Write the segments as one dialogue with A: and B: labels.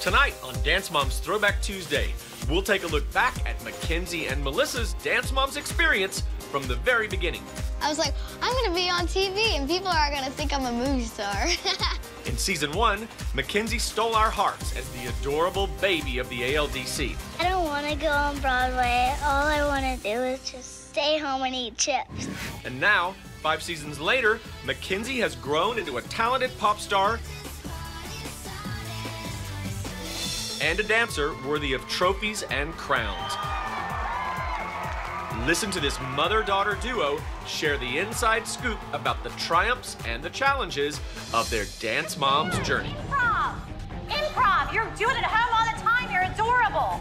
A: Tonight on Dance Moms Throwback Tuesday, we'll take a look back at Mackenzie and Melissa's Dance Moms experience from the very beginning.
B: I was like, I'm gonna be on TV and people are gonna think I'm a movie star.
A: In season one, Mackenzie stole our hearts as the adorable baby of the ALDC.
C: I don't want to go on Broadway. All I want to do is just stay home and eat chips.
A: And now, five seasons later, Mackenzie has grown into a talented pop star and a dancer worthy of trophies and crowns. Listen to this mother daughter duo share the inside scoop about the triumphs and the challenges of their Dance Mom's journey.
D: Improv! Improv! You're doing it at home all the time. You're adorable.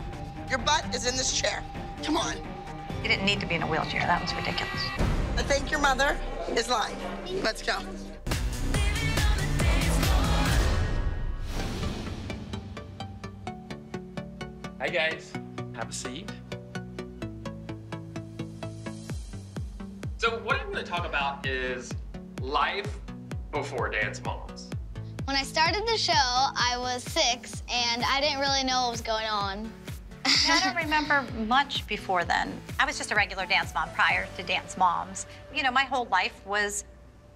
E: Your butt is in this chair. Come on.
D: You didn't need to be in a wheelchair. That was ridiculous.
E: I think your mother is lying. Let's go.
F: Hi, guys. Have a seat. So, what I'm going to talk about is life before Dance Moms.
B: when I started the show, I was six and I didn't really know what was going on.
D: I don't remember much before then. I was just a regular dance mom prior to Dance Moms. You know, my whole life was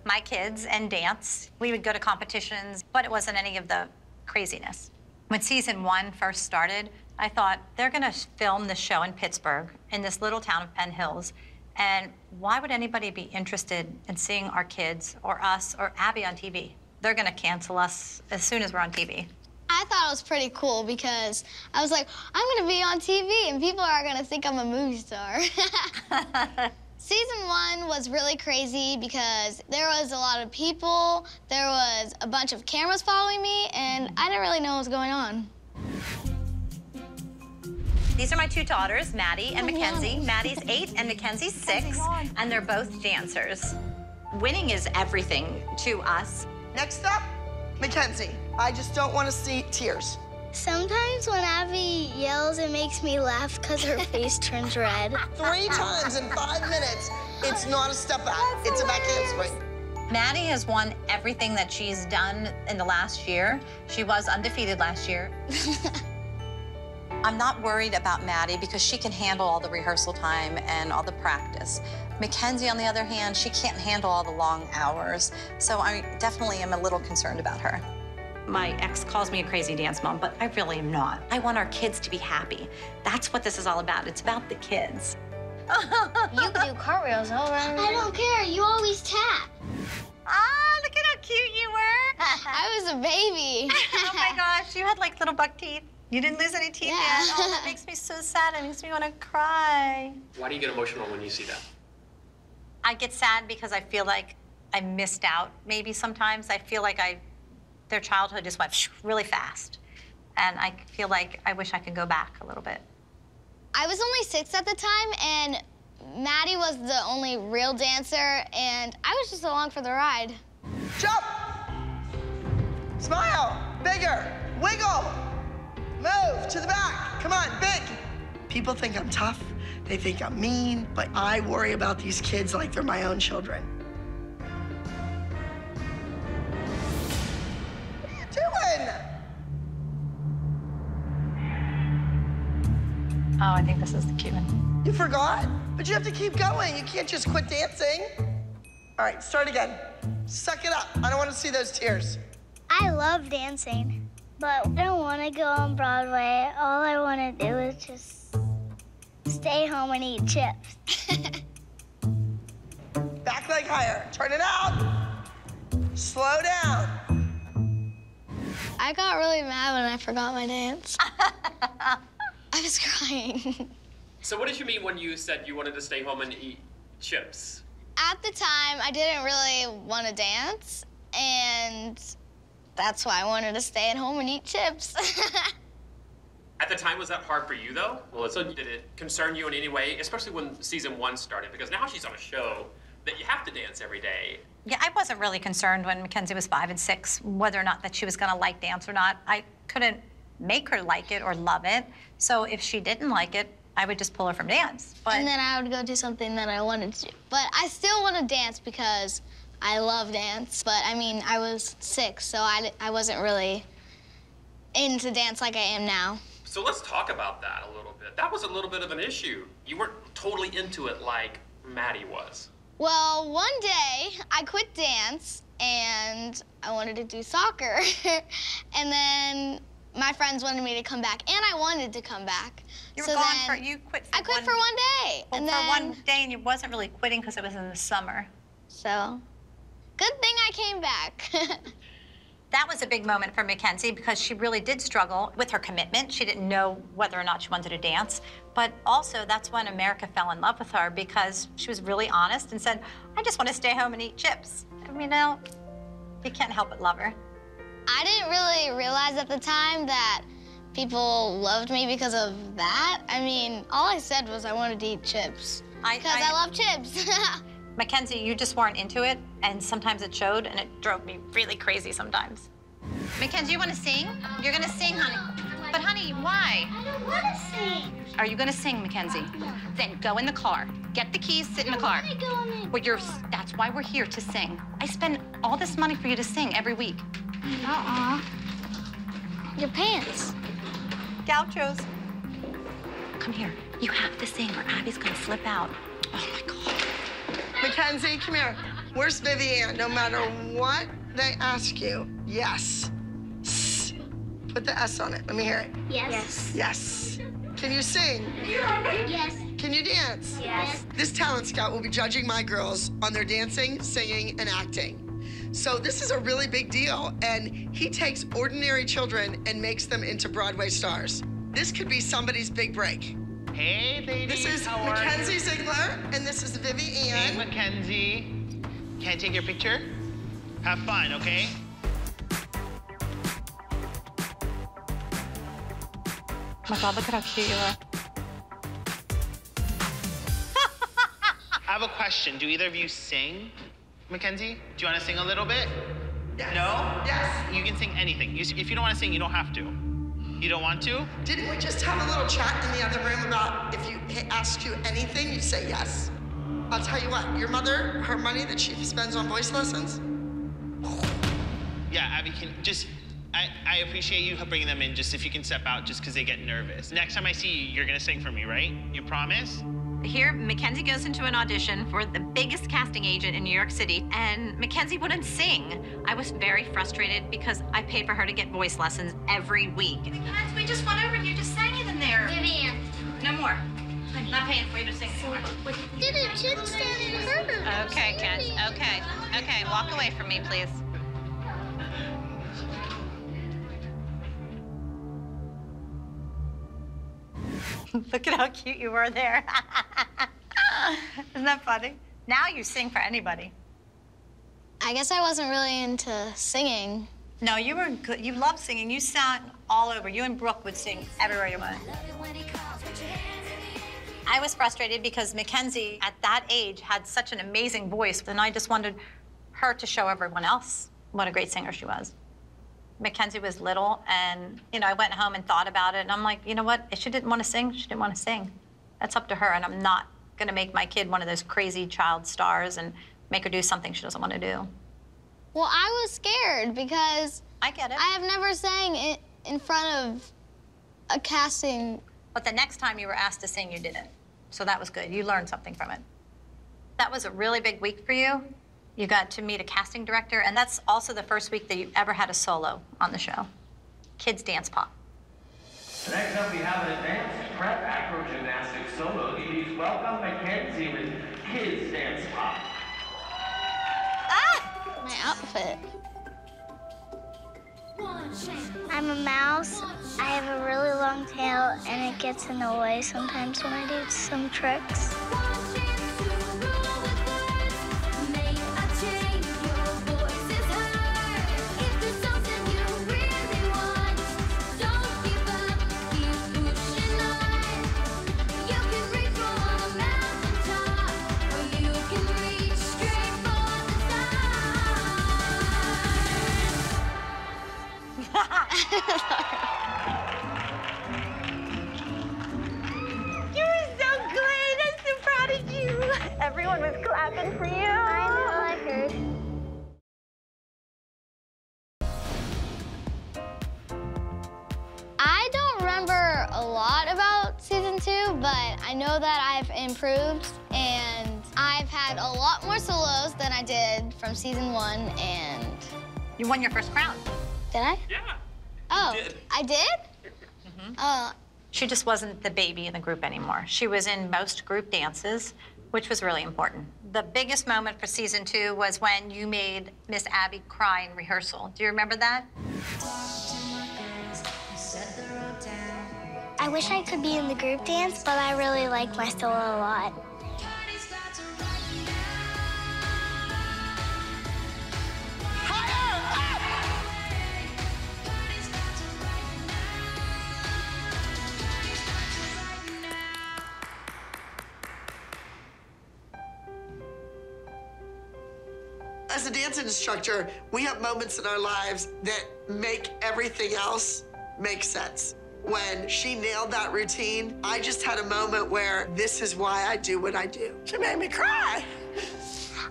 D: my kids and dance. We would go to competitions, but it wasn't any of the craziness. When season one first started, I thought they're gonna film this show in Pittsburgh, in this little town of Penn Hills. And why would anybody be interested in seeing our kids or us or Abby on TV? They're gonna cancel us as soon as we're on TV.
B: I thought it was pretty cool because I was like, I'm gonna be on TV and people are gonna think I'm a movie star. Season one was really crazy because there was a lot of people, there was a bunch of cameras following me, and I didn't really know what was going on.
D: These are my two daughters, Maddie and. Mackenzie. Maddie's eight and Mackenzie's six, and they're both dancers. Winning is everything to us.
E: Next up, Mackenzie. I just don't want to see tears.
C: Sometimes when Abby yells, it makes me laugh because her face turns red.
E: Three times in five minutes. It's not a step back. it's a back handspring.
D: Maddie has won everything that she's done in the last year. She was undefeated last year. I'm not worried about Maddie because she can handle all the rehearsal time and all the practice. Mackenzie, on the other hand, she can't handle all the long hours. So I definitely am a little concerned about her. My ex calls me a crazy dance mom, but I really am not. I want our kids to be happy. That's what this is all about. It's about the kids.
B: You could do cartwheels all around.
C: I don't care. You always tap.
D: Ah, look at how cute you were.
B: I was a baby.
D: oh my gosh, you had like little buck teeth. You didn't lose any teeth
B: Yeah.
D: yet. Oh, that makes me so sad. It makes me want to cry.
F: Why do you get emotional when you see that?
D: I get sad because I feel like I missed out. Maybe sometimes I feel like I, their childhood just went really fast, and I feel like I wish I could go back a little bit.
B: I was only six at the time, and Maddie was the only real dancer, and I was just along for the ride.
E: Jump. Smile. Bigger. Wiggle. Move to the back. Come on, big. People think I'm tough. They think I'm mean, but I worry about these kids like they're my own children. What are you doing?
D: Oh, I think this is the cue.
E: You forgot? But you have to keep going. You can't just quit dancing. All right, start again. Suck it up. I don't want to see those tears.
C: I love dancing, but I don't want to go on Broadway. All I want to do is just stay home and eat chips.
E: Back leg higher. Turn it out. Slow down.
B: I got really mad when I forgot my dance. I was crying.
F: So, what did you mean when you said you wanted to stay home and eat chips?
B: At the time, I didn't really want to dance, and that's why I wanted to stay at home and eat chips.
F: At the time, was that hard for you, though? Melissa, did it concern you in any way, especially when season one started? Because now she's on a show that you have to dance every day.
D: Yeah, I wasn't really concerned when Mackenzie was five and six whether or not that she was going to like dance or not. I couldn't make her like it or love it. So if she didn't like it, I would just pull her from dance. But
B: and then I would go do something that I wanted to do. But I still want to dance because I love dance. But I mean, I was six, so I, I wasn't really into dance like I am now.
F: So let's talk about that a little bit. That was a little bit of an issue. You weren't totally into it like Maddie was.
B: Well, one day I quit dance and I wanted to do soccer. and then my friends wanted me to come back and I wanted to come back.
D: You were
B: so
D: gone
B: then
D: for, you quit for
B: I quit
D: one,
B: for one day.
D: well,
B: and
D: for
B: then,
D: one day, and you wasn't really quitting because it was in the summer.
B: So, good thing I came back.
D: That was a big moment for Mackenzie because she really did struggle with her commitment. She didn't know whether or not she wanted to dance. But also, that's when America fell in love with her because she was really honest and said, I just want to stay home and eat chips. I mean, you know, you can't help but love her.
B: I didn't really realize at the time that people loved me because of that. I mean, all I said was I wanted to eat chips.
D: I-
B: Because I,
D: I-
B: love chips.
D: Mackenzie, you just weren't into it, and sometimes it showed, and it drove me really crazy sometimes. Mackenzie, you want to sing? You're going to sing, honey. But, honey, why?
C: I don't want to sing.
D: Are you going to sing, Mackenzie? Then go in the car. Get the keys, sit in the car.
C: I go in.
D: Well, you're, that's why we're here to sing. I spend all this money for you to sing every week.
B: uh-uh. Your pants.
D: Gauchos. Come here. You have to sing or Abby's going to flip out. Oh, my God.
E: Mackenzie, come here. Where's Vivian? No matter what they ask you, yes. S. Put the S on it. Let me hear it.
C: Yes.
E: Yes. Can you sing?
C: Yes.
E: Can you dance?
C: Yes.
E: This talent scout will be judging my girls on their dancing, singing, and acting. So this is a really big deal, and he takes ordinary children and makes them into Broadway stars. This could be somebody's big break.
G: Hey, ladies.
E: This is
G: how are
E: Mackenzie
G: you?
E: Ziegler, and this is
G: Hey,
E: Vivian.
G: Mackenzie. Can I take your picture? Have fun, okay?
D: My God, look at how cute you are.
G: I have a question. Do either of you sing? Mackenzie, do you want to sing a little bit?
E: Yes.
G: No?
E: Yes.
G: You can sing anything. You, if you don't want to sing, you don't have to. You don't want to?
E: Didn't we just have a little chat in the other room about if you asked you anything, you say yes? I'll tell you what, your mother, her money that she spends on voice lessons,
G: Yeah, Abby, can just. I, I appreciate you bringing them in just if you can step out just because they get nervous. Next time I see you, you're going to sing for me, right? You promise?
D: Here, Mackenzie goes into an audition for the biggest casting agent in New York City, and Mackenzie wouldn't sing. I was very frustrated because I paid for her to get voice lessons every week. We just went over and you just sang it in there.
C: Vivian.
D: No more. I'm not paying for you to sing anymore.
C: Did a chin stand in her?
D: Okay, Ken. Okay. Okay, walk away from me, please. Look at how cute you were there. Isn't that funny? Now you sing for anybody.
B: I guess I wasn't really into singing.
D: No, you were good. You loved singing. You sang all over. You and Brooke would sing everywhere you went. I was frustrated because Mackenzie, at that age, had such an amazing voice, and I just wanted her to show everyone else what a great singer she was. Mackenzie was little, and you know, I went home and thought about it, and I'm like, you know what? If she didn't want to sing, she didn't want to sing. That's up to her, and I'm not gonna make my kid one of those crazy child stars and make her do something she doesn't want to do.
B: Well, I was scared because
D: I get it.
B: I have never sang in, in front of a casting.
D: But the next time you were asked to sing, you didn't. So that was good. You learned something from it. That was a really big week for you. You got to meet a casting director, and that's also the first week that you ever had a solo on the show. Kids Dance Pop.
H: Next up, we have an advanced prep acro gymnastics solo. Please welcome Mackenzie with Kids Dance Pop. Ah!
B: My outfit.
C: I'm a mouse. I have a really long tail, and it gets in the way sometimes when I do some tricks.
D: you were so good. I'm so proud of you. Everyone was clapping for you.
C: I know, I heard.
B: I don't remember a lot about season two, but I know that I've improved and I've had a lot more solos than I did from season one and...
D: You won your first crown.
B: Did I?
F: Yeah.
B: Oh,
F: did.
B: I did? Uh,
D: She just wasn't the baby in the group anymore. She was in most group dances, which was really important. The biggest moment for season two was when you made Miss Abby cry in rehearsal. Do you remember that?
C: I wish I could be in the group dance, but I really like my solo a lot.
E: Dance instructor, we have moments in our lives that make everything else make sense. When she nailed that routine, I just had a moment where this is why I do what I do. She made me cry.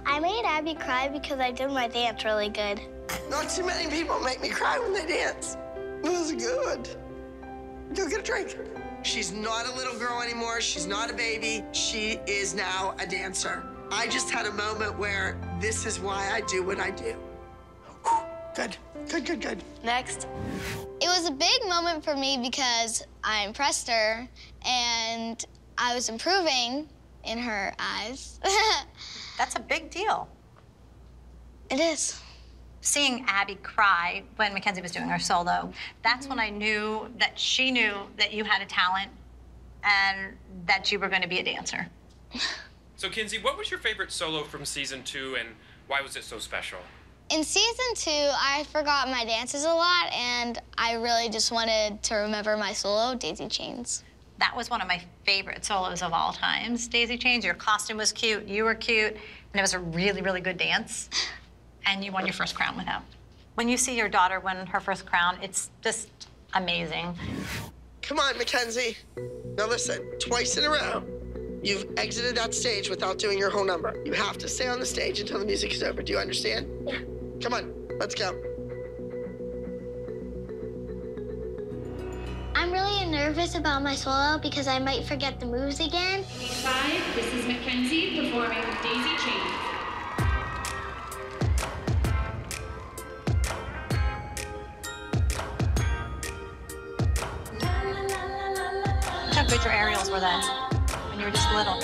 C: I made Abby cry because I did my dance really good.
E: Not too many people make me cry when they dance. It was good. Go get a drink. She's not a little girl anymore. She's not a baby. She is now a dancer. I just had a moment where this is why I do what I do. Whew. Good, good, good, good.
B: next. It was a big moment for me because I impressed her and I was improving in her eyes.
D: That's a big deal.
B: it is.
D: Seeing Abby cry when Mackenzie was doing her solo, that's when mm-hmm. I knew that she knew that you had a talent and that you were going to be a dancer.
I: So, Kenzie, what was your favorite solo from season two, and why was it so special?
B: In season two, I forgot my dances a lot, and I really just wanted to remember my solo, Daisy Chains.
D: That was one of my favorite solos of all times. Daisy Chains, your costume was cute, you were cute, and it was a really, really good dance. And you won your first crown with that. When you see your daughter win her first crown, it's just amazing.
E: Come on, Mackenzie. Now listen, twice in a row, you've exited that stage without doing your whole number. You have to stay on the stage until the music is over. Do you understand? Come on, let's go.
C: I'm really nervous about my solo because I might forget the moves again.
J: Five, this is Mackenzie performing Daisy Chains.
D: Look how good your aerials were then, when you were just little.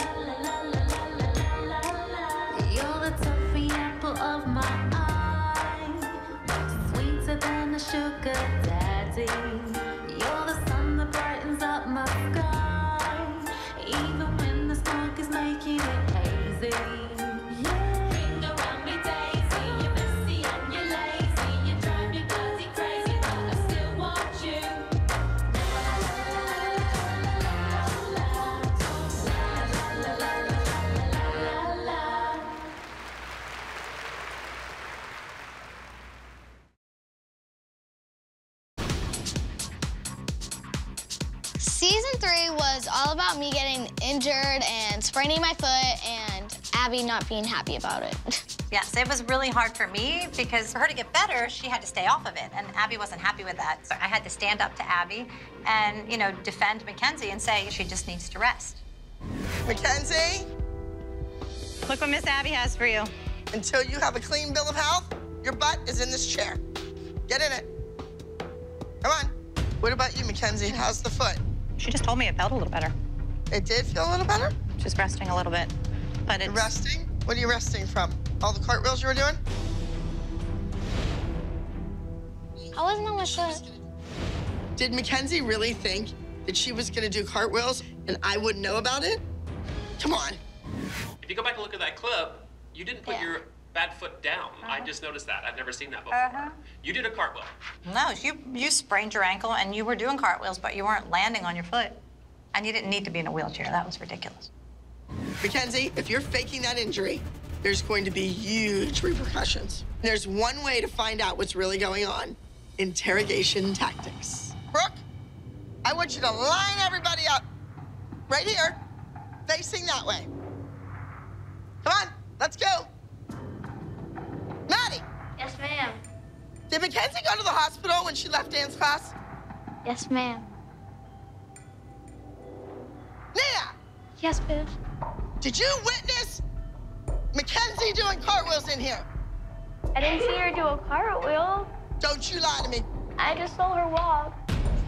K: You're the
B: spraining my foot, and Abby not being happy about it.
D: Yes, it was really hard for me because for her to get better, she had to stay off of it, and Abby wasn't happy with that. So I had to stand up to Abby and, you know, defend Mackenzie and say she just needs to rest.
E: Mackenzie,
D: Look what Miss Abby has for you.
E: until you have a clean bill of health, your butt is in this chair. Get in it. Come on. What about you, Mackenzie? How's the foot?
D: She just told me it felt a little better.
E: It did feel a little better?
D: She's resting a little bit, but it's
E: You're resting? What are you resting from? All the cartwheels you were doing?
B: I wasn't on my foot.
E: Did Mackenzie really think that she was gonna do cartwheels and I wouldn't know about it? Come on.
F: If you go back and look at that clip, you didn't put
B: Yeah.
F: your bad foot down. I just noticed that. I've never seen that before.
D: Uh-huh.
F: You did a cartwheel.
D: No, you you sprained your ankle and you were doing cartwheels, but you weren't landing on your foot. And you didn't need to be in a wheelchair. That was ridiculous.
E: Mackenzie, if you're faking that injury, there's going to be huge repercussions. There's one way to find out what's really going on interrogation tactics. Brooke, I want you to line everybody up right here, facing that way. Come on, let's go. Maddie,
C: Yes, ma'am.
E: did Mackenzie go to the hospital when she left dance class?
C: Yes, ma'am.
E: Nia,
C: Yes, Biff.
E: Did you witness Mackenzie doing cartwheels in here?
C: I didn't see her do a cartwheel.
E: Don't you lie to me.
C: I just saw her walk.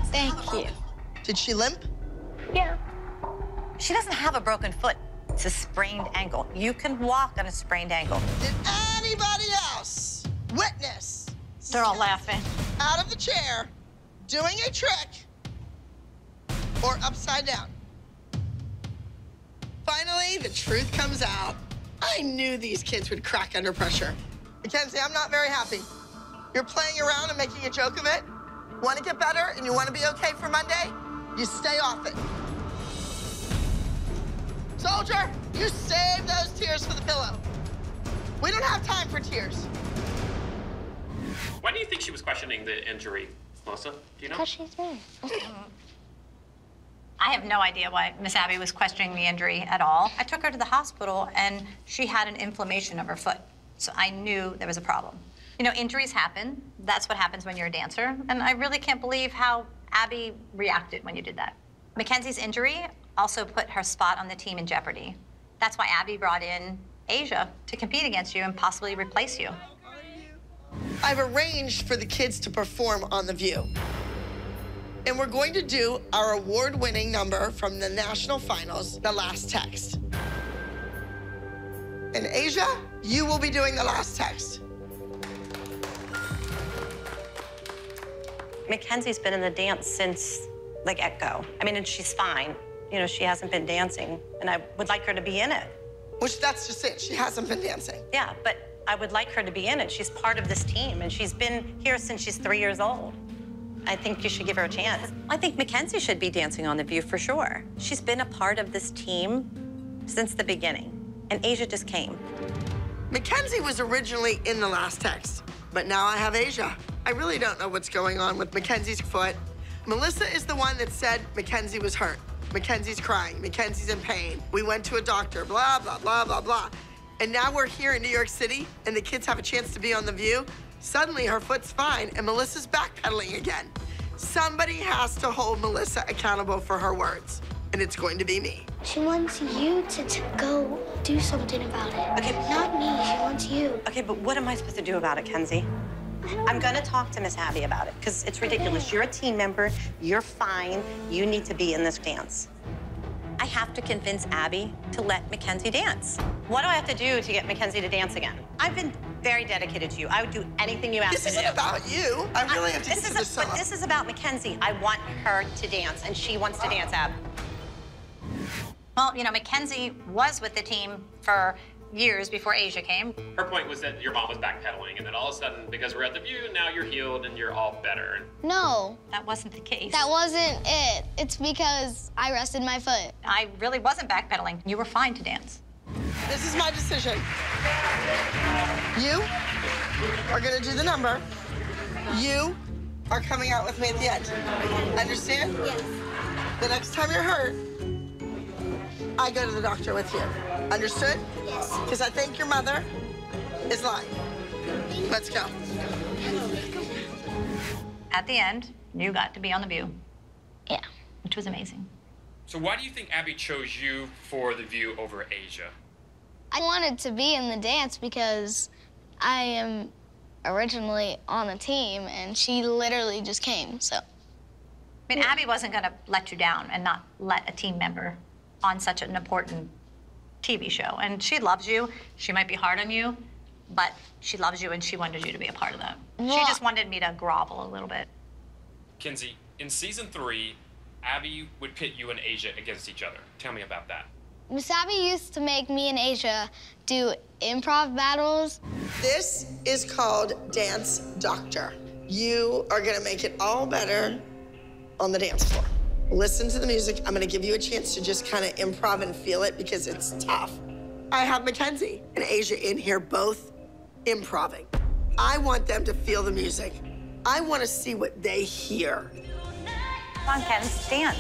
B: Thank you.
E: Did she limp?
C: Yeah.
D: She doesn't have a broken foot. It's a sprained ankle. You can walk on a sprained ankle.
E: Did anybody else witness
D: They're all laughing.
E: out of the chair doing a trick or upside down? Finally, the truth comes out. I knew these kids would crack under pressure. Mackenzie, I'm not very happy. You're playing around and making a joke of it. Want to get better and you want to be okay for Monday? You stay off it. Soldier, you save those tears for the pillow. We don't have time for tears.
F: Why do you think she was questioning the injury, Melissa? Do you know?
C: Because she's me.
D: I have no idea why Miss Abby was questioning the injury at all. I took her to the hospital and she had an inflammation of her foot. So I knew there was a problem. You know, injuries happen. That's what happens when you're a dancer. And I really can't believe how Abby reacted when you did that. Mackenzie's injury also put her spot on the team in jeopardy. That's why Abby brought in Asia to compete against you and possibly replace you.
E: I've arranged for the kids to perform on The View. And we're going to do our award winning number from the national finals, The Last Text. And Asia, you will be doing The Last Text.
L: Mackenzie's been in the dance since the get-go. I mean, and she's fine. You know, she hasn't been dancing, and I would like her to be in it.
E: Which that's just it. She hasn't been dancing.
L: Yeah, but I would like her to be in it. She's part of this team, and she's been here since she's three years old. I think you should give her a chance. I think Mackenzie should be dancing on The View for sure. She's been a part of this team since the beginning, and Asia just came.
E: Mackenzie was originally in The Last Text, but now I have Asia. I really don't know what's going on with Mackenzie's foot. Melissa is the one that said Mackenzie was hurt. Mackenzie's crying. Mackenzie's in pain. We went to a doctor, blah, blah, blah, blah, blah. And now we're here in New York City, and the kids have a chance to be on The View. Suddenly, her foot's fine, and Melissa's backpedaling again. Somebody has to hold Melissa accountable for her words, and it's going to be me.
C: She wants you to, to go do something about it.
L: Okay.
C: Not me. She wants you.
L: Okay, but what am I supposed to do about it, Kenzie? I'm gonna talk to Miss Abby about it, because it's ridiculous. You're a team member, you're fine, you need to be in this dance. I have to convince Abby to let Mackenzie dance. What do I have to do to get Mackenzie to dance again? I've been very dedicated to you. I would do anything you ask
E: This
L: me to
E: isn't
L: do.
E: about you. I really have to
L: this
E: get
L: is
E: to
L: a- But this is about Mackenzie. I want her to dance, and she wants to dance, Ab.
D: Well, you know, Mackenzie was with the team for years before Asia came.
F: Her point was that your mom was backpedaling, and then all of a sudden, because we're at the view, now you're healed and you're all better.
B: No,
D: That wasn't the case.
B: that wasn't it. It's because I rested my foot.
D: I really wasn't backpedaling. You were fine to dance.
E: This is my decision. You are gonna do the number. You are coming out with me at the end. Understand?
C: Yes.
E: The next time you're hurt, I go to the doctor with you. Understood?
C: Yes.
E: Because I think your mother is lying. Let's go.
D: At the end, you got to be on the view,
C: Yeah.
D: which was amazing.
I: So why do you think Abby chose you for the view over Asia?
B: I wanted to be in the dance because I am originally on the team and she literally just came. So
D: I mean, Abby wasn't going to let you down and not let a team member on such an important TV show. And she loves you. She might be hard on you, but she loves you and she wanted you to be a part of that. She just wanted me to grovel a little bit.
I: Kenzie, in season three, Abby would pit you and Asia against each other. Tell me about that.
B: Miss Abby used to make me and Asia do improv battles.
E: This is called Dance Doctor. You are gonna make it all better on the dance floor. Listen to the music. I'm gonna give you a chance to just kind of improv and feel it because it's tough. I have Mackenzie and Asia in here both improving. I want them to feel the music. I want to see what they hear.
D: Come on, Ken, dance.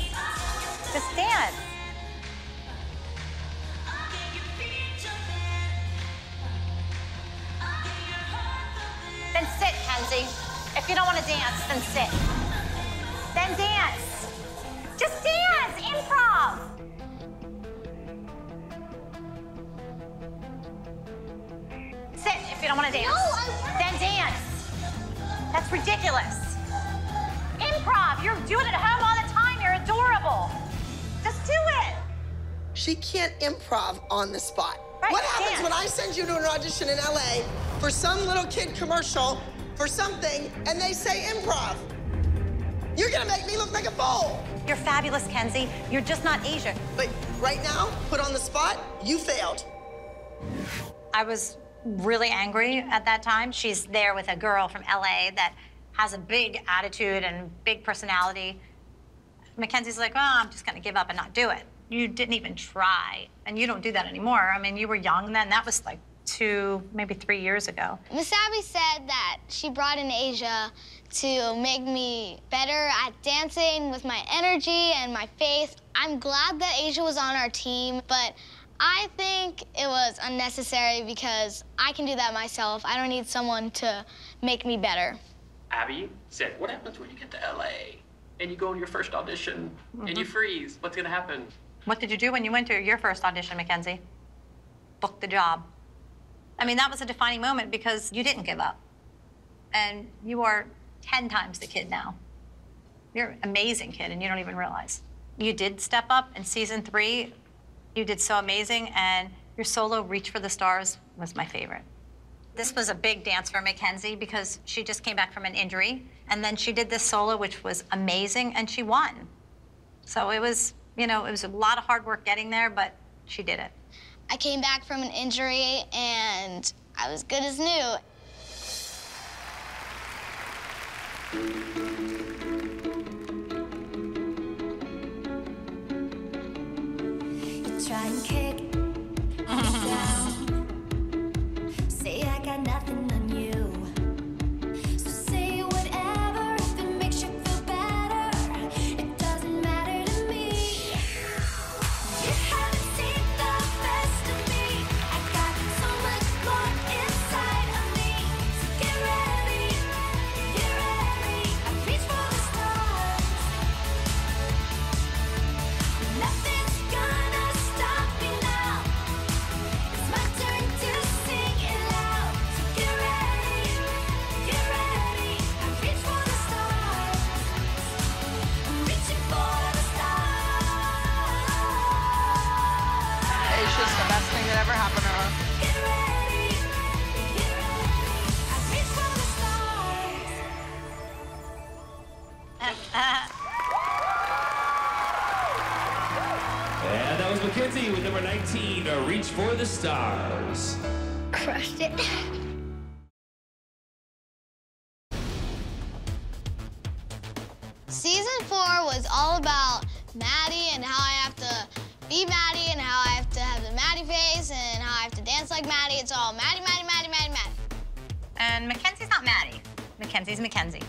D: Just dance. Then sit, Kenzie. If you don't want to dance, then sit. Then dance. Just dance, improv. Sit if you don't want to dance. No, Then dance. That's ridiculous. Improv, you're doing it at home all the time. You're adorable. Just do it.
E: She can't improv on the spot.
D: Right,
E: what happens
D: dance.
E: when I send you to an audition in LA for some little kid commercial for something and they say improv? You're gonna make me look like a fool.
D: You're fabulous, Kenzie. You're just not Asia.
E: But right now, put on the spot, you failed.
D: I was really angry at that time. She's there with a girl from LA that has a big attitude and big personality. Mackenzie's like, oh, I'm just gonna give up and not do it. You didn't even try, and you don't do that anymore. I mean, you were young then. That was like two, maybe three years ago.
B: Miss Abby said that she brought in Asia to make me better at dancing with my energy and my faith. I'm glad that Asia was on our team, but I think it was unnecessary because I can do that myself. I don't need someone to make me better.
F: Abby said, What happens when you get to LA and you go on your first audition and you mm-hmm. freeze? What's gonna happen?
D: What did you do when you went to your first audition, Mackenzie? Booked the job. I mean, that was a defining moment because you didn't give up. And you are 10 times the kid now. You're an amazing kid, and you don't even realize. You did step up in season three. You did so amazing, and your solo, Reach for the Stars, was my favorite. This was a big dance for Mackenzie because she just came back from an injury, and then she did this solo, which was amazing, and she won. So it was, you know, it was a lot of hard work getting there, but she did it.
B: I came back from an injury and I was good as new.
K: And
M: that
H: was Mackenzie with number 19, uh, Reach for the Stars.
B: Crushed it. Season four was all about Maddie and how I have to be Maddie and how I have to have the Maddie face and how I have to dance like Maddie. It's all Maddie, Maddie, Maddie, Maddie, Maddie.
D: And Mackenzie's not Maddie. Mackenzie's Mackenzie.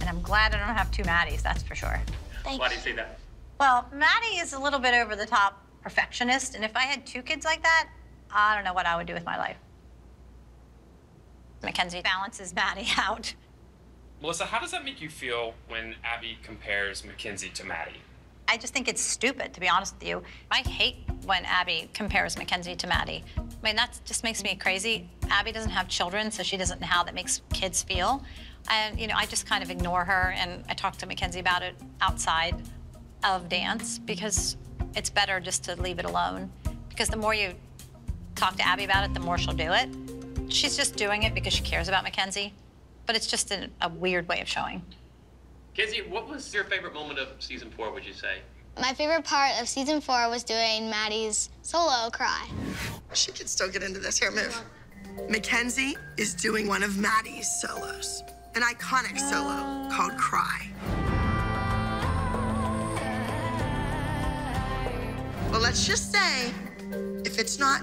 D: And I'm glad I don't have two Maddies, that's for sure.
F: Why do you say that?
D: Well, Maddie is a little bit over the top perfectionist, and if I had two kids like that, I don't know what I would do with my life. Mackenzie balances Maddie out.
I: Melissa, how does that make you feel when Abby compares Mackenzie to Maddie?
D: I just think it's stupid, to be honest with you. I hate when Abby compares Mackenzie to Maddie. I mean, that just makes me crazy. Abby doesn't have children, so she doesn't know how that makes kids feel. And, you know, I just kind of ignore her, and I talk to Mackenzie about it outside of dance because it's better just to leave it alone. Because the more you talk to Abby about it, the more she'll do it. She's just doing it because she cares about Mackenzie, but it's just a, a weird way of showing.
F: Kenzie, what was your favorite moment of season four, would you say?
B: My favorite part of season four was doing Maddie's solo cry.
E: She can still get into this. Here, move. Mackenzie is doing one of Maddie's solos, an iconic solo called Cry. Well, let's just say if it's not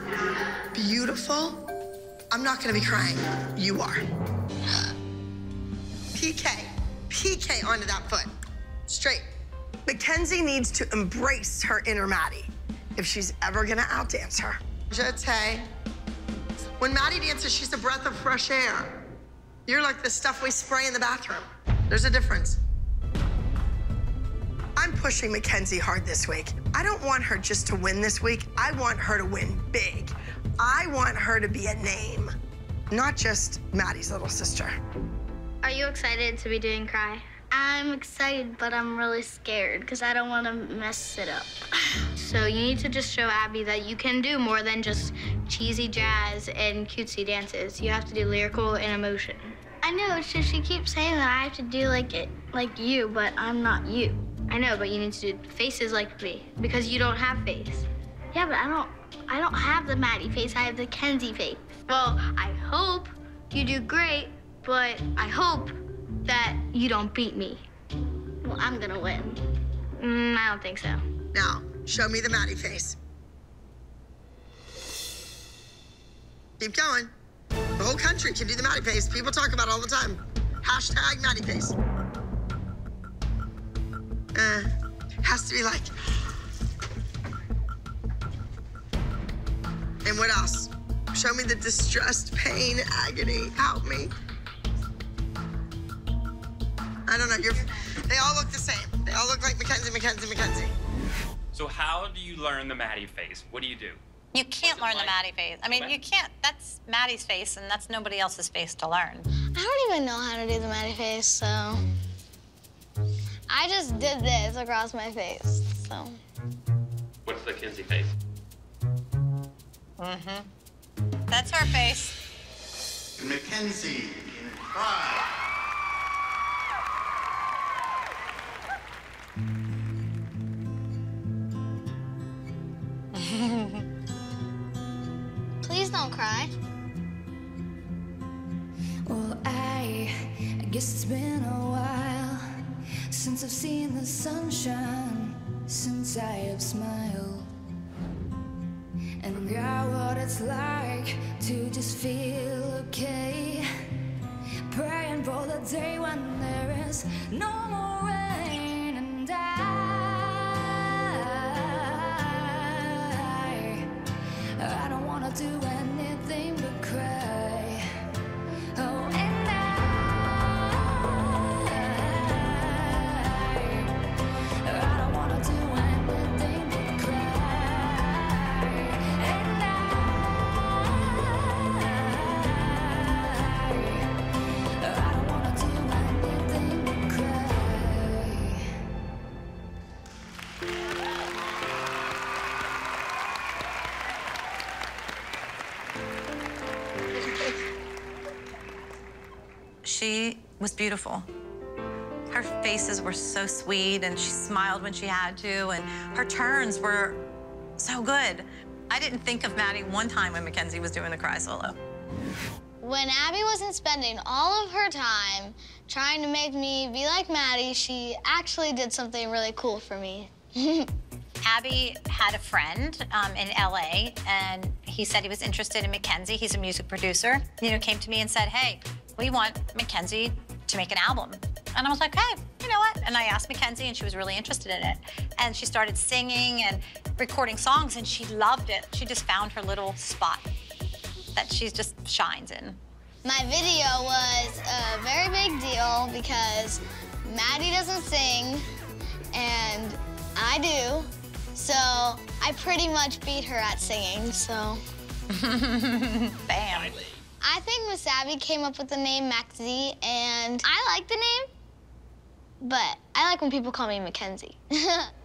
E: beautiful, I'm not gonna be crying. You are. Piqué. Piqué onto that foot. Straight. Mackenzie needs to embrace her inner Maddie if she's ever gonna outdance her. Jete. When Maddie dances, she's a breath of fresh air. You're like the stuff we spray in the bathroom. There's a difference. I'm pushing Mackenzie hard this week. I don't want her just to win this week. I want her to win big. I want her to be a name. not just Maddie's little sister.
C: Are you excited to be doing Cry? I'm excited, but I'm really scared because I don't want to mess it up.
N: So you need to just show Abby that you can do more than just cheesy jazz and cutesy dances. You have to do lyrical and emotion.
C: I know, it's just she keeps saying that I have to do like it, like you, but I'm not you.
N: I know, but you need to do faces like me because you don't have face.
C: Yeah, but I don't, I don't have the Maddie face. I have the Kenzie face.
N: Well, I hope you do great, but I hope that you don't beat me.
C: Well, I'm gonna win.
N: Mm, I don't think so.
E: Now, show me the Maddie face. Keep going. The whole country can do the Maddie face. People talk about it all the time. Hashtag Maddie face. Uh, has to be like. And what else? Show me the distressed pain, agony. Help me. I don't know. You're, they all look the same. They all look like Mackenzie, Mackenzie, Mackenzie.
I: So how do you learn the Maddie face? What do you do?
D: You can't learn the Maddie face. I mean, you can't. That's Maddie's face, and that's nobody else's face to learn.
B: I don't even know how to do the Maddie face, so. I just did this across my face, so.
F: What's the Kenzie face?
D: Mm-hmm. That's her face.
O: Mackenzie in Cry.
B: Please don't cry.
K: Well, I, I guess it's been a while since I've seen the sunshine, since I have smiled. And forgot what it's like to just feel okay. Praying for the day when there is no more rain. And I, I don't wanna do anything
D: beautiful. Her faces were so sweet, and she smiled when she had to, and her turns were so good. I didn't think of Maddie one time when Mackenzie was doing the cry solo.
B: When Abby wasn't spending all of her time trying to make me be like Maddie, she actually did something really cool for me.
D: Abby had a friend um, in LA, and he said he was interested in Mackenzie. He's a music producer. You know, came to me and said, "Hey, we want Mackenzie to make an album." And I was like, "Hey, you know what?" And I asked Mackenzie, and she was really interested in it. And she started singing and recording songs, and she loved it. She just found her little spot that she just shines in.
B: My video was a very big deal because Maddie doesn't sing and I do. So I pretty much beat her at singing, so.
D: Bam.
B: I think Miss Abby came up with the name Mack Z, and I like the name, but I like when people call me Mackenzie.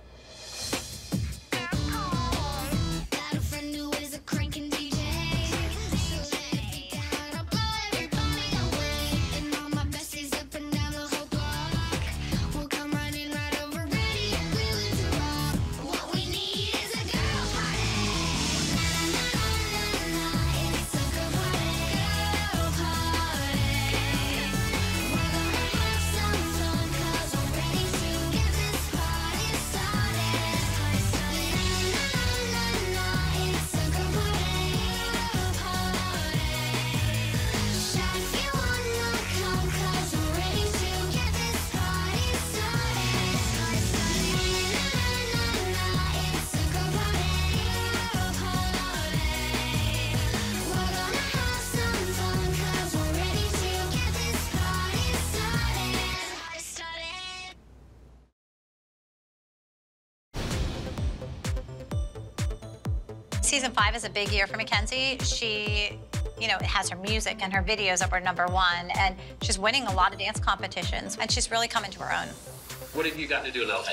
D: Season five is a big year for Mackenzie. She You know, it has her music and her videos up were number one, and she's winning a lot of dance competitions, and she's really coming to her own.
P: What have you gotten to do in LA?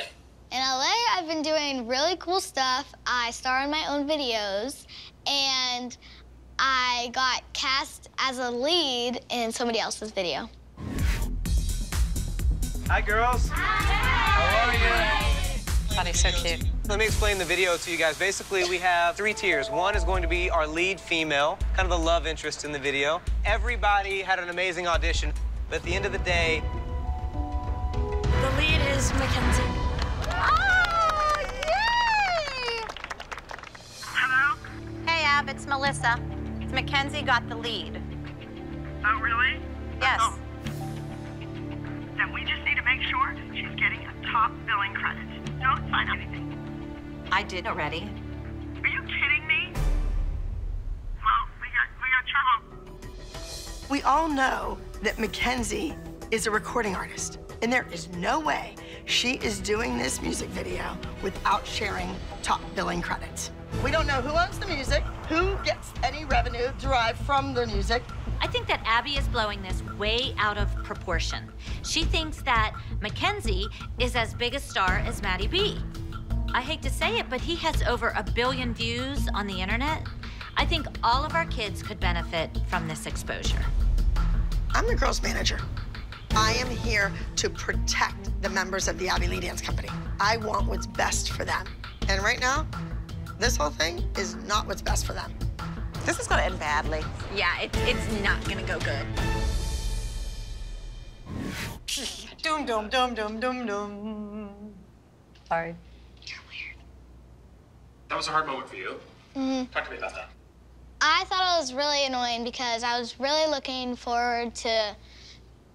B: In LA, I've been doing really cool stuff. I star in my own videos, and I got cast as a lead in somebody else's video.
Q: Hi, girls. Hi. How are you?
D: Buddy's so cute.
Q: Let me explain the video to you guys. Basically, we have three tiers. One is going to be our lead female, kind of the love interest in the video. Everybody had an amazing audition, but at the end of the day,
R: The lead is Mackenzie.
D: Oh, yay! Hello? Hey, Ab, it's Melissa. It's Mackenzie got the lead.
S: Oh, really?
D: Yes.
S: Oh. Then we just need to make sure she's getting a top billing credit. Don't sign anything.
D: I did already.
S: Are you kidding me? Well, we got, we got trouble.
E: We all know that Mackenzie is a recording artist, and there is no way she is doing this music video without sharing top billing credits. We don't know who owns the music, who gets any revenue derived from the music.
T: I think that Abby is blowing this way out of proportion. She thinks that Mackenzie is as big a star as Maddie B. I hate to say it, but he has over a billion views on the internet. I think all of our kids could benefit from this exposure.
E: I'm the girls' manager. I am here to protect the members of the Abby Lee Dance Company. I want what's best for them. And right now, this whole thing is not what's best for them.
U: This is gonna end badly.
R: Yeah, it, it's not gonna go good.
E: Doom, doom, doom, doom, doom, doom.
D: Sorry.
P: That was a hard moment for you.
B: Mm-hmm.
P: Talk to me about that.
B: I thought it was really annoying because I was really looking forward to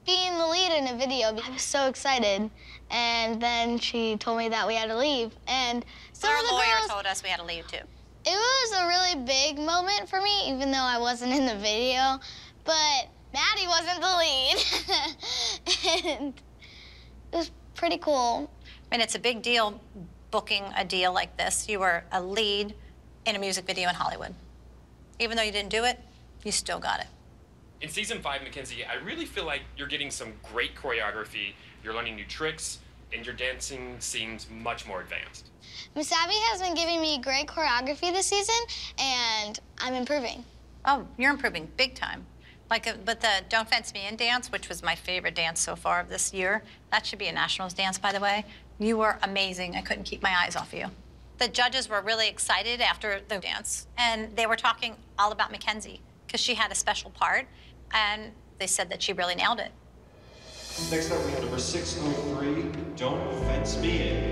B: being the lead in a video. I was so excited. And then she told me that we had to leave. And some
D: Our
B: of the
D: lawyer
B: girls,
D: told us we had to leave too.
B: it was a really big moment for me, even though I wasn't in the video. But Maddie wasn't the lead. and it was pretty cool.
D: I mean, it's a big deal booking a deal like this. You were a lead in a music video in Hollywood. Even though you didn't do it, you still got it.
F: In season five, Mackenzie, I really feel like you're getting some great choreography, you're learning new tricks, and your dancing seems much more advanced.
B: Miss Abby has been giving me great choreography this season, and I'm improving.
D: Oh, you're improving big time. Like uh, but the Don't Fence Me In dance, which was my favorite dance so far of this year. That should be a nationals dance, by the way. You were amazing. I couldn't keep my eyes off you. The judges were really excited after the dance, and they were talking all about Mackenzie because she had a special part, and they said that she really nailed it.
K: Next up, we have number 603, Don't Fence Me In.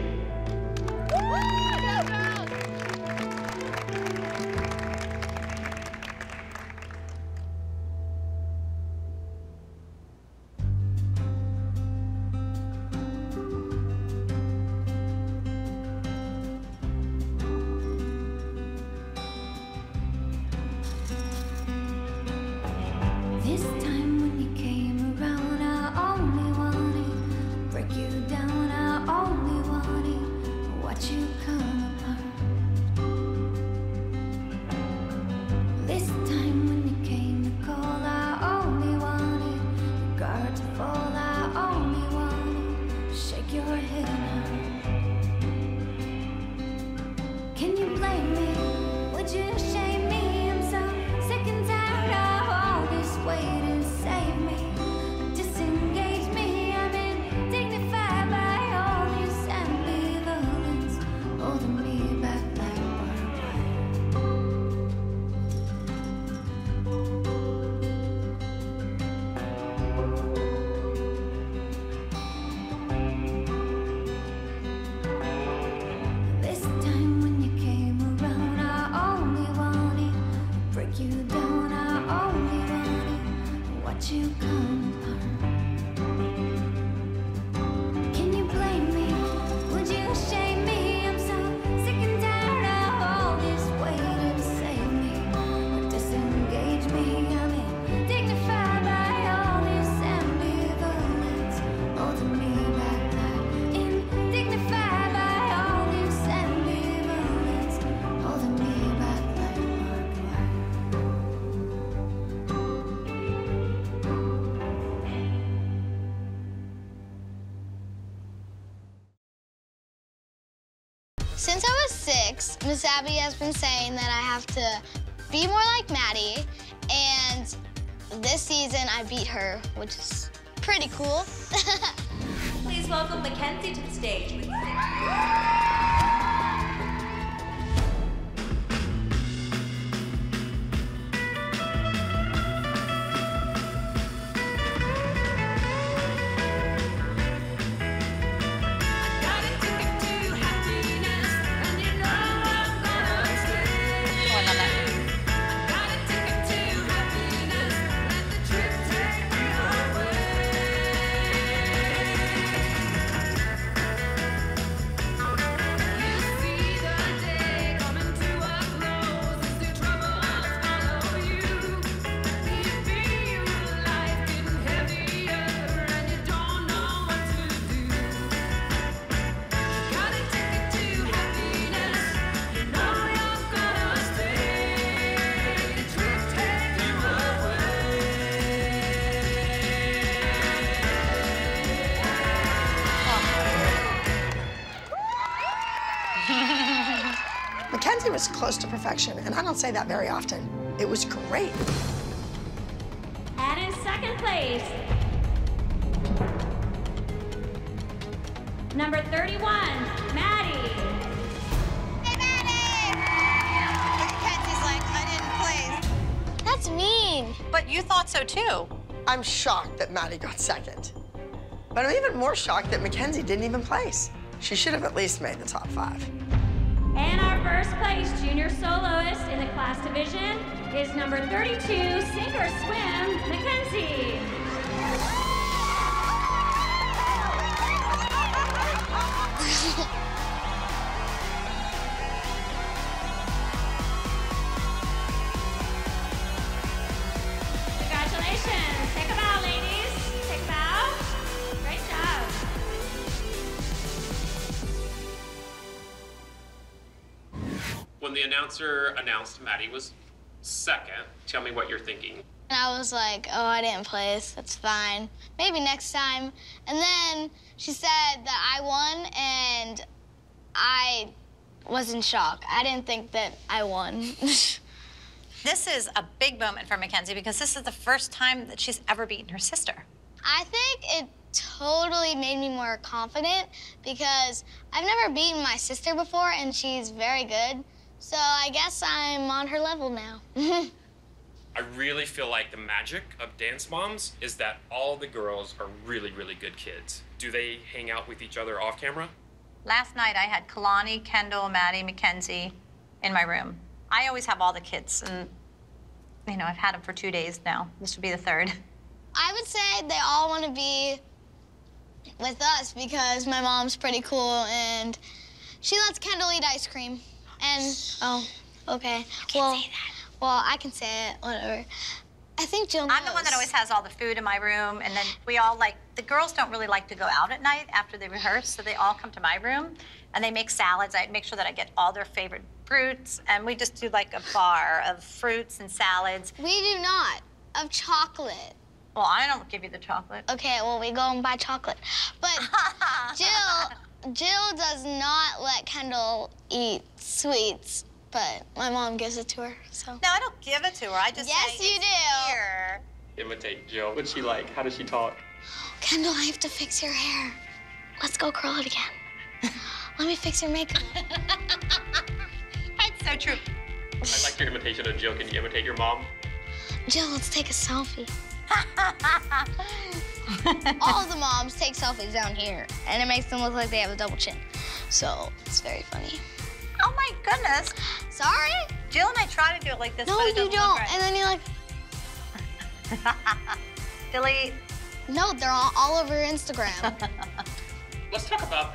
B: Abby has been saying that I have to be more like Maddie, and this season I beat her, which is pretty cool.
K: Please welcome Mackenzie to the stage
E: close to perfection, and I don't say that very often. It was great.
K: And in second place, number 31, Maddie.
L: Mackenzie's like, I didn't place.
B: That's mean.
L: But you thought so too.
E: I'm shocked that Maddie got second. But I'm even more shocked that Mackenzie didn't even place. She should have at least made the top five.
K: Place junior soloist in the class division is number 32, sink or swim, Mackenzie. Congratulations.
F: announcer announced Maddie was second, tell me what you're thinking.
B: And I was like, oh, I didn't place. That's fine. Maybe next time. And then she said that I won, and I was in shock. I didn't think that I won.
D: This is a big moment for Mackenzie because this is the first time that she's ever beaten her sister.
B: I think it totally made me more confident because I've never beaten my sister before, and she's very good. So I guess I'm on her level now.
I: I really feel like the magic of Dance Moms is that all the girls are really, really good kids. Do they hang out with each other off camera?
D: Last night I had Kalani, Kendall, Maddie, Mackenzie in my room. I always have all the kids, and you know I've had them for two days now. This would be the third.
B: I would say they all want to be with us because my mom's pretty cool and she lets Kendall eat ice cream. And oh, okay. well, well, I can say it. Whatever. I think Jill.
D: I'm the one that always has all the food in my room, and then we all like the girls don't really like to go out at night after they rehearse, so they all come to my room and they make salads. I make sure that I get all their favorite fruits, and we just do like a bar of fruits and salads.
B: We do not of chocolate.
D: Well, I don't give you the chocolate.
B: Okay, well we go and buy chocolate, but Jill, Jill does not let Kendall eat sweets, but my mom gives it to her. So.
D: No, I don't give it to her. I just
B: Yes,
D: say
B: you
D: it's
B: do.
D: Here.
F: Imitate Jill. What's she like? How does she talk?
B: Kendall, I have to fix your hair. Let's go curl it again. Let me fix your makeup.
D: It's so true.
F: I like your imitation of Jill. Can you imitate your mom?
B: Jill, let's take a selfie. All the moms take selfies down here, and it makes them look like they have a double chin. So it's very funny.
D: Oh my goodness.
B: Sorry?
D: Jill and I try to do it like this,
B: No,
D: but it
B: you don't.
D: look right.
B: And then you're like,
D: Delete.
B: no, they're all, all over Instagram.
F: Let's talk about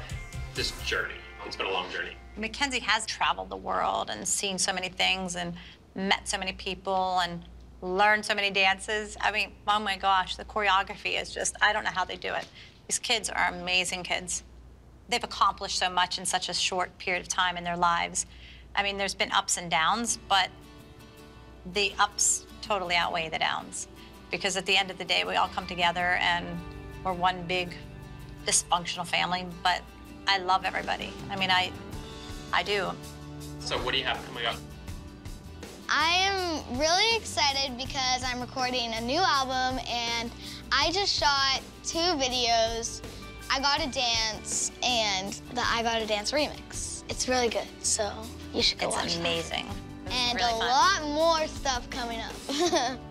F: this journey. It's been a long journey.
D: Mackenzie has traveled the world and seen so many things and met so many people and learned so many dances. I mean, oh my gosh, the choreography is just, I don't know how they do it. These kids are amazing kids. They've accomplished so much in such a short period of time in their lives. I mean, there's been ups and downs, but the ups totally outweigh the downs. Because at the end of the day, we all come together and we're one big dysfunctional family, but I love everybody. I mean, I, I do.
F: So what do you have coming up?
B: I am really excited because I'm recording a new album and I just shot two videos, I Gotta Dance and the I Gotta Dance remix. It's really good, so you should go
D: It's
B: watch that.
D: amazing. It
B: And
D: really
B: a
D: fun.
B: lot more stuff coming up.